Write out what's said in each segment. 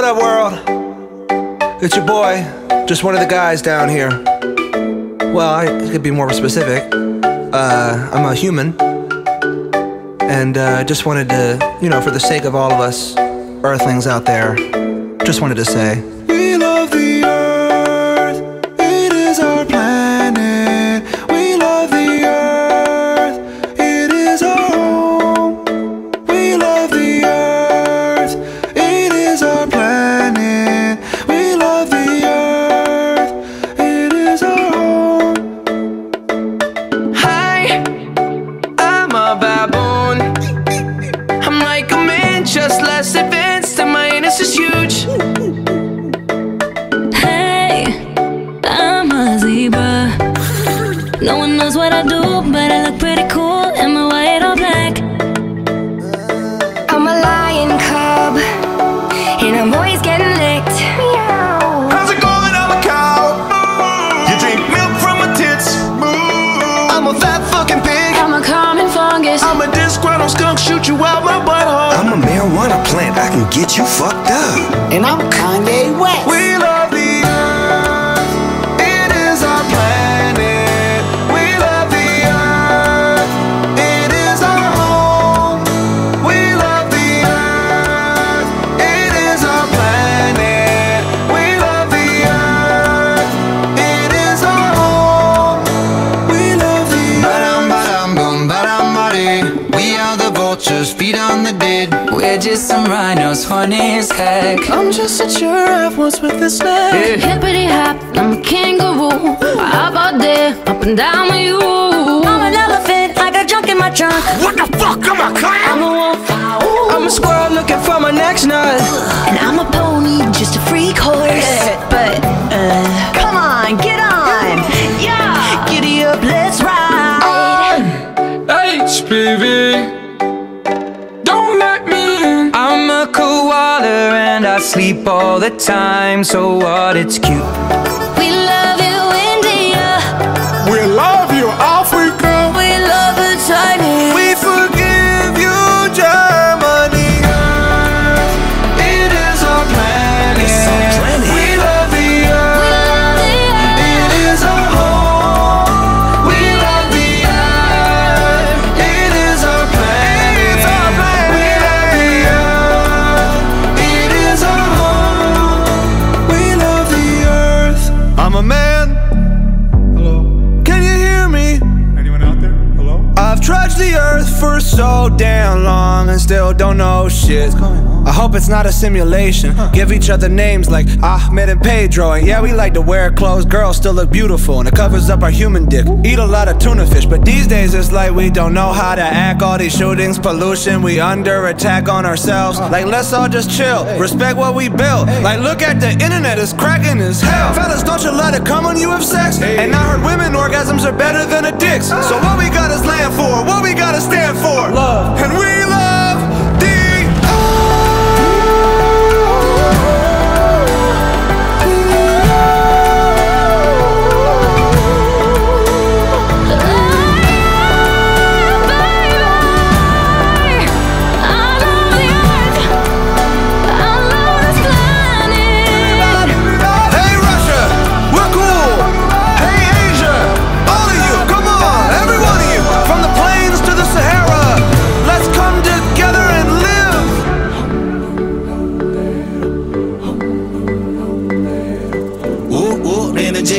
What up, world? It's your boy, just one of the guys down here. Well, I could be more specific. Uh, I'm a human. And uh, just wanted to, you know, for the sake of all of us earthlings out there, just wanted to say, We love the just less advanced, and my anus is huge. Hey, I'm a zebra. No one knows what I do, but I look pretty cool in my white or black. I'm a lion cub, and I'm always getting licked. How's it going? I'm a cow. You drink milk from my tits. I'm a fat fucking pig. I'm a common fungus. I'm a disgruntled skunk. Shoot you out my butthole. I'm a marijuana plant, I can get you fucked up. And I'm Kanye West. We dead. We're just some rhinos, funny as heck. I'm just a giraffe once with a snack. Hippity hop, I'm a kangaroo. I hop out there, up and down with you. I'm an elephant, I got junk in my trunk. What the fuck? I'm a clown. I'm a wolf, I'm a squirrel looking for my next nut. And I'm a pony, just a freak horse. but, uh, come on, get on. Yeah, giddy up, let's ride. HPV. Koala and I sleep all the time, so what? It's cute. The earth for so damn long and still don't know shit. I hope it's not a simulation. Give each other names like Ahmed and Pedro. And yeah, we like to wear clothes. Girls still look beautiful and it covers up our human dick. Eat a lot of tuna fish, but these days it's like we don't know how to act. All these shootings, pollution, we under attack on ourselves. Like, let's all just chill. Respect what we built. Like, look at the internet, it's cracking as hell. Fellas, don't you let it come when you have sex. And I women orgasms are better than a dick's. So what we got is land for, what we gotta stand for. Love. And we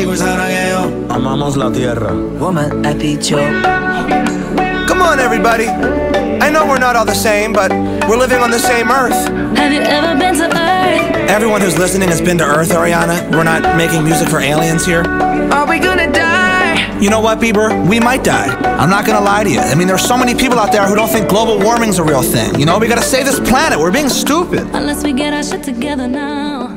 contigo y. Amamos la tierra. Woman, Come on, everybody. I know we're not all the same, but we're living on the same earth. Have you ever been to Earth? Everyone who's listening has been to Earth, Ariana. We're not making music for aliens here. Are we gonna die? You know what, Bieber? We might die. I'm not gonna lie to you. I mean, there's so many people out there who don't think global warming's a real thing. You know, we gotta save this planet. We're being stupid. Unless we get our shit together now.